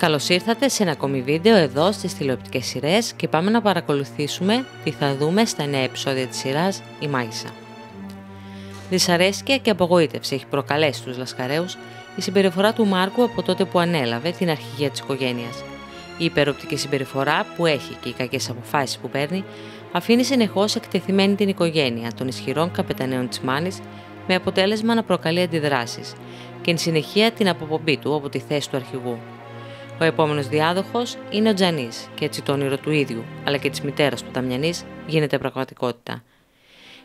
Καλώς ήρθατε σε ένα ακόμη βίντεο εδώ στις τηλεοπτικές σειρές και πάμε να παρακολουθήσουμε τι θα δούμε στα νέα επεισόδια της σειράς «Η Μάγισσα». Δυσαρέσκεια και απογοήτευση έχει προκαλέσει τους Λασκαρέους η συμπεριφορά του Μάρκου από τότε που ανέλαβε την αρχηγία της οικογένειας. Η υπεροπτική συμπεριφορά που έχει και οι κακές αποφάσεις που παίρνει αφήνει συνεχώς εκτεθειμένη την οικογένεια των ισχυρών καπεταναίων της Μάνης με αποτέλεσμα να προκαλεί αντιδράσεις και εν συνεχεία την αποπομπή του από τη θέση του αρχηγού. Ο επόμενος διάδοχος είναι ο Τζανής και έτσι το όνειρο του ίδιου αλλά και της μητέρας του Δαμιανή γίνεται πραγματικότητα.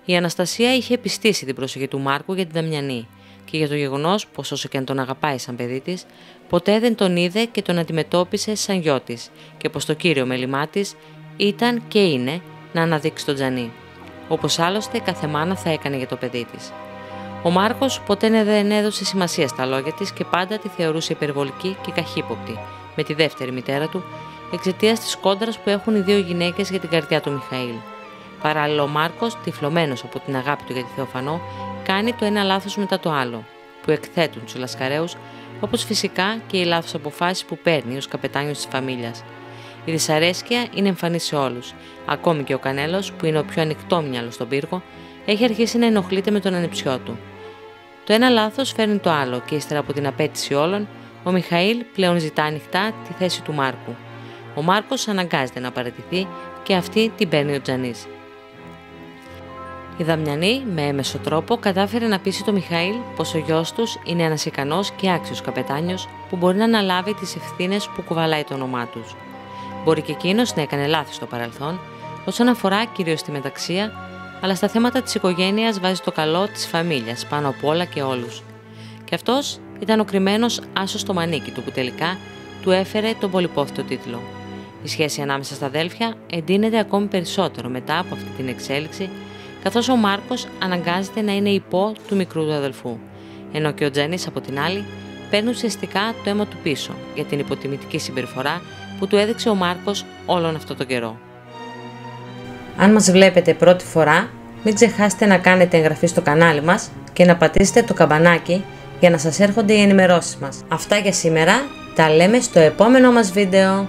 Η Αναστασία είχε επιστήσει την προσοχή του Μάρκου για την Δαμιανή και για το γεγονός πως όσο και αν τον αγαπάει σαν παιδί της, ποτέ δεν τον είδε και τον αντιμετώπισε σαν γιο της και πως το κύριο μέλημά της ήταν και είναι να αναδείξει τον Τζανί. Όπως άλλωστε κάθε μάνα θα έκανε για το παιδί της. Ο Μάρκος ποτέ δεν έδωσε σημασία στα λόγια της και πάντα τη θεωρούσε υπερβολική και καχύποπτη, με τη δεύτερη μητέρα του, εξαιτίας της κόντρας που έχουν οι δύο γυναίκες για την καρδιά του Μιχαήλ. Παράλληλα, ο Μάρκος, τυφλωμένος από την αγάπη του για τη Θεοφανό, κάνει το ένα λάθος μετά το άλλο, που εκθέτουν τους Λασκαρέους, όπως φυσικά και οι λάθος αποφάσεις που παίρνει ως καπετάνιος της φαμίλιας. Η δυσαρέσκεια είναι εμφανή σε όλους. Ακόμη και ο Κανέλος, που είναι ο πιο ανοιχτό μυαλό στον πύργο, έχει αρχίσει να ενοχλείται με τον ανεψιό του. Το ένα λάθος φέρνει το άλλο και ύστερα από την απέτηση όλων, ο Μιχαήλ πλέον ζητά ανοιχτά τη θέση του Μάρκου. Ο Μάρκος αναγκάζεται να παρατηθεί και αυτή την παίρνει ο Τζανής. Η Δαμιανή, με έμεσο τρόπο, κατάφερε να πείσει τον Μιχαήλ πως ο γιος τους είναι ένας ικανός και άξιος καπετάνιος που μπορεί να αναλάβει τις ευθύνες που κουβαλάει το όνομά τους. Μπορεί και εκείνος να έκανε λάθη στο παρελθόν, όσον αφορά κυρίως τη μεταξία, αλλά στα θέματα της οικογένειας βάζει το καλό της φαμίλιας πάνω από όλα και όλους. Και αυτός ήταν ο κρυμμένος άσος στο μανίκι του που τελικά του έφερε τον πολυπόθητο τίτλο. Η σχέση ανάμεσα στα αδέλφια εντείνεται ακόμη περισσότερο μετά από αυτή την εξέλιξη, καθώς ο Μάρκος αναγκάζεται να είναι υπό του μικρού του αδελφού, ενώ και ο Τζένις από την άλλη παίρνει ουσιαστικά το αίμα του πίσω για την υποτιμητική συμπεριφορά που του έδειξε ο Μάρκος όλον αυτό τον καιρό. Αν μας βλέπετε πρώτη φορά, μην ξεχάσετε να κάνετε εγγραφή στο κανάλι μας και να πατήσετε το καμπανάκι για να σας έρχονται οι ενημερώσεις μας. Αυτά για σήμερα, τα λέμε στο επόμενο μας βίντεο.